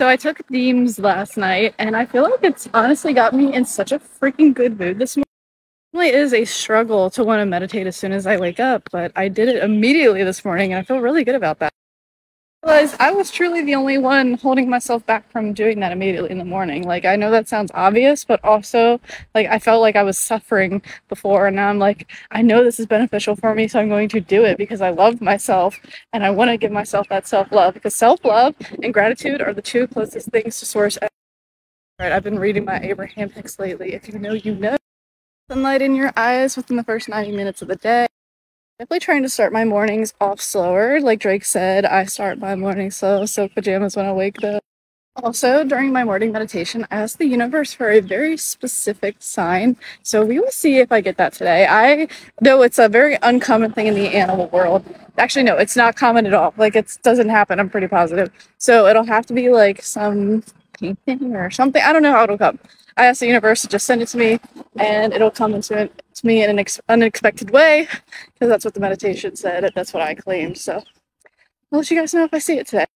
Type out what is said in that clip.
So I took Deems last night, and I feel like it's honestly got me in such a freaking good mood this morning. It really is a struggle to want to meditate as soon as I wake up, but I did it immediately this morning, and I feel really good about that realized I was truly the only one holding myself back from doing that immediately in the morning. Like, I know that sounds obvious, but also, like, I felt like I was suffering before, and now I'm like, I know this is beneficial for me, so I'm going to do it because I love myself and I want to give myself that self love because self love and gratitude are the two closest things to source. Right, I've been reading my Abraham Hicks lately. If you know, you know. Sunlight in your eyes within the first 90 minutes of the day. Definitely trying to start my mornings off slower. Like Drake said, I start my morning slow, so pajamas when I wake up. Also, during my morning meditation, I asked the universe for a very specific sign. So we will see if I get that today. I know it's a very uncommon thing in the animal world. Actually, no, it's not common at all. Like it doesn't happen. I'm pretty positive. So it'll have to be like some painting or something. I don't know how it'll come. I asked the universe to just send it to me, and it'll come into it, to me in an ex- unexpected way, because that's what the meditation said, that's what I claimed. So I'll let you guys know if I see it today.